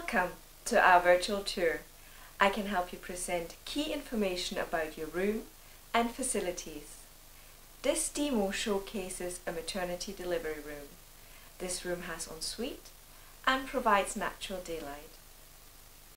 Welcome to our virtual tour. I can help you present key information about your room and facilities. This demo showcases a maternity delivery room. This room has ensuite and provides natural daylight.